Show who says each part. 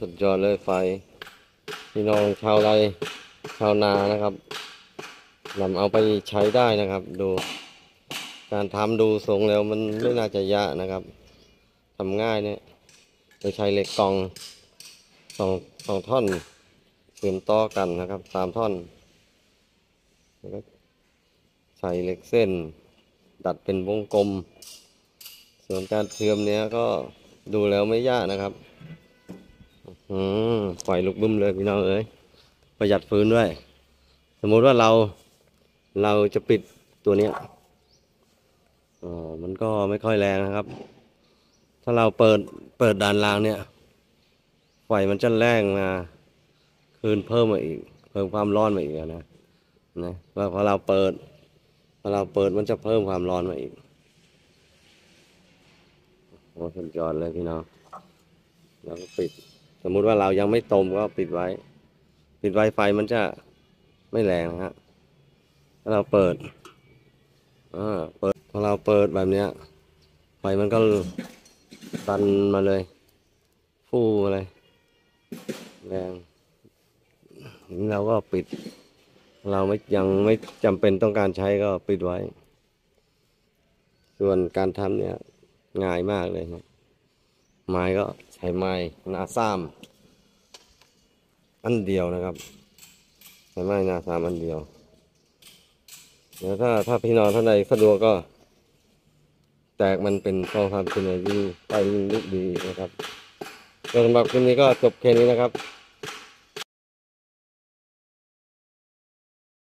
Speaker 1: สุดยอดเลยไฟพี่น้องชาวไร่ชาวนานะครับนำเอาไปใช้ได้นะครับ ดูการทำดูทรงแล้วมันไม่น่าจะยากนะครับทำง่ายเนี่ยโดยใช้เหล็กกองสองสองท่อนเชื่อมต่อกันนะครับสามท่อนแล้วก็ใส่เหล็กเส้น ดัดเป็นวงกลม ส่วนการเชื่อมเนี้ยก็ดูแล้วไม่ยากนะครับ อืมปล่อยลูกบึ้มเลยพี่น้องเอ้ยประหยัดฟืนด้วย สมมติว่าเราเราจะปิดตัวเนี้ยอ๋อมันก็ไม่ค่อยแรงนะครับ ถ้าเราเปิดเปิดด้านล่างเนี่ยไฟมันจะแรงมาคืนเพิ่มมาอีก เพิ่มความร้อนมาอีกนะนะว่าพอเราเปิดพอเราเปิดมันจะเพิ่มความร้อนมาอีกโอ้สุดยอดเลยพี่น้องเราก็ปิด มมุติว่าเรายังไม่ต้มก็ปิดไว้ ปิดไว้ไฟมันจะไม่แรงนะฮะถ้าเราเปิดอ่าเปิดพอเราเปิดแบบเนี้ยไฟมันก็ดันมาเลย ฟูมาเลย แรงนี่เราก็ปิด เราไม่ยังไม่จำเป็นต้องการใช้ก็ปิดไว้ ส่วนการทำเนี่ยง่ายมากเลยนะ ไม้ก็ใช้ไม้หนาซ้ำอันเดียวนะครับใช้ไม้หนาซ้ำอันเดียวแล้วถ้าถ้าพี่น้องท่านใดสะดวกก็ แตกมันเป็นกองสามชิ้นเลยยิ่งไปยิ่งลุกดีนะครับสำหรับคลิปนี้ก็จบแค่นี้นะครับ